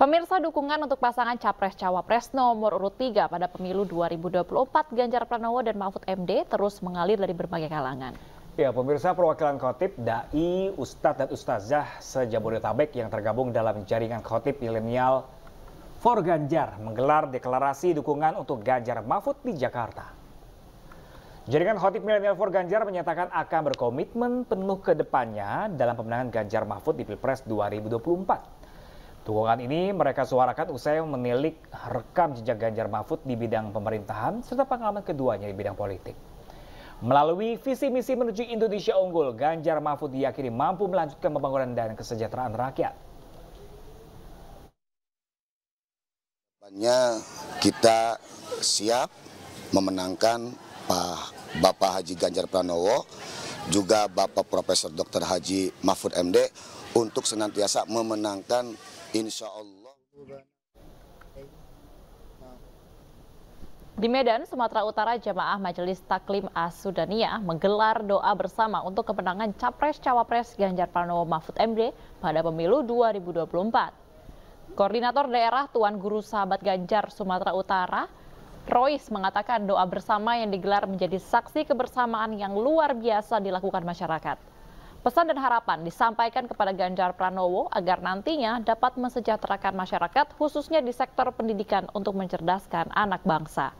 Pemirsa dukungan untuk pasangan Capres-Cawapres nomor urut 3 pada pemilu 2024 Ganjar Pranowo dan Mahfud MD terus mengalir dari berbagai kalangan. Ya, pemirsa perwakilan khotib, dai, ustadz dan ustazah sejabodetabek yang tergabung dalam jaringan khotib milenial For Ganjar menggelar deklarasi dukungan untuk Ganjar Mahfud di Jakarta. Jaringan khotib milenial For Ganjar menyatakan akan berkomitmen penuh ke depannya dalam pemenangan Ganjar Mahfud di Pilpres 2024. Dukungan ini mereka suarakan usai menilik rekam jejak Ganjar Mahfud di bidang pemerintahan serta pengalaman keduanya di bidang politik. Melalui visi misi menuju Indonesia unggul, Ganjar Mahfud diyakini mampu melanjutkan pembangunan dan kesejahteraan rakyat. Kita siap memenangkan Pak Bapak Haji Ganjar Pranowo, juga Bapak Profesor Dr. Haji Mahfud MD untuk senantiasa memenangkan insya Allah. Di Medan, Sumatera Utara, jemaah Majelis Taklim As-Sudaniyah menggelar doa bersama untuk kemenangan Capres-Cawapres Ganjar Pranowo Mahfud MD pada pemilu 2024. Koordinator daerah Tuan Guru Sahabat Ganjar Sumatera Utara, Royce mengatakan doa bersama yang digelar menjadi saksi kebersamaan yang luar biasa dilakukan masyarakat. Pesan dan harapan disampaikan kepada Ganjar Pranowo agar nantinya dapat mensejahterakan masyarakat khususnya di sektor pendidikan untuk mencerdaskan anak bangsa.